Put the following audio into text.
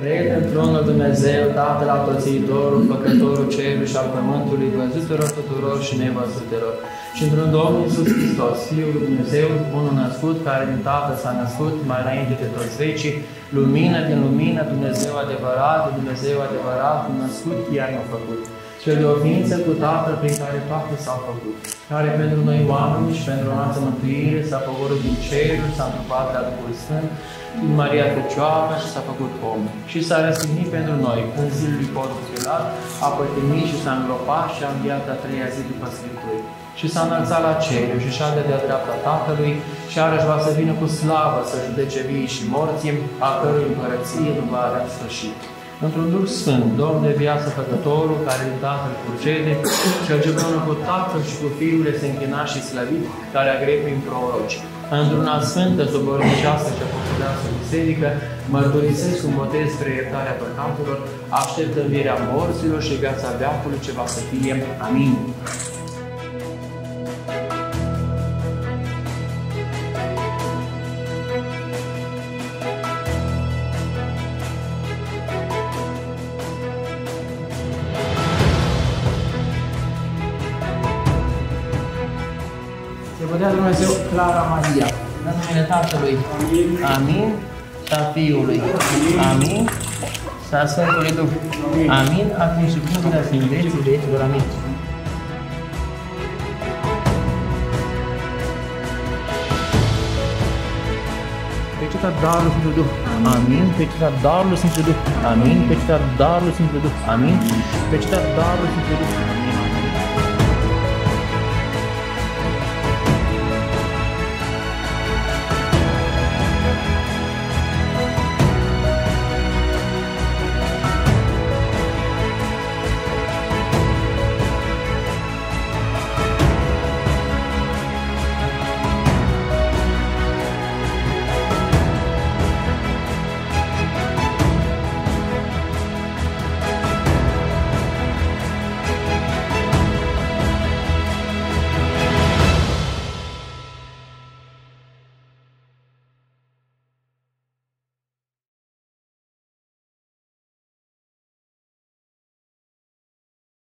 Cred în tronul Dumnezeu, Tatăl Atoțiitorul, Făcătorul Cerului și al Pământului, văzutelor tuturor și nevăzutelor. Și într-un Domn Iisus Hristos, Fiul lui Dumnezeu, unul născut, care din Tatăl s-a născut mai înainte de toți vecii, lumină din lumină, Dumnezeu adevărat, Dumnezeu adevărat, născut, iar ne-a făcut. Cel de o ființă cu Tatăl prin care toate s-au făcut, care pentru noi oameni și pentru noastră mântuire s-a pogorât din cerul, s-a întrupat de Duhul Sfânt, din Maria Fecioară și s-a făcut om. Și s-a răstignit pentru noi în zilul lui Pontul Pilat, a pătimit și s-a îngropat și a înviat a treia zi după Scripturi. Și s-a înălțat la cer și șade de-a dreapta Tatălui și iarăși va să vină cu slavă să judece vii și morții, a cărui împărăție nu va avea sfârșit într-un Duh Sfânt, Domn de viață Făcătorul, care din Tatăl curcede, cel ce împreună cu Tatăl și cu Fiul este închinat și slăvit, care a grei prin proroci. Într-una sfântă, sobornicească și apostoliască biserică, mărturisesc un botez spre iertarea păcatelor, aștept învierea morților și viața veacului ce va să fie. Amin. Să vă dea Dumnezeu Clara Maria, în numele Tatălui. Amin. Și a Fiului. Amin. Și a Sfântului Duh. Amin. Acum și pururea și în vecii vecilor. Amin. Peceta darului Sfântului Duh. Amin. Peceta darului Sfântului Duh. Amin. Peceta darului Sfântului Duh. Amin. Peceta darului Sfântului Duh.